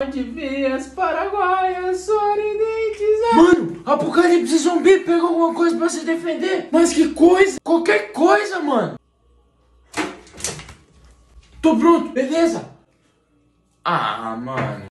Deve as paraguaias, sorridentes. É. Mano, apocalipse zumbi pegou alguma coisa pra se defender. Mas que coisa? Qualquer coisa, mano. Tô pronto, beleza? Ah, mano.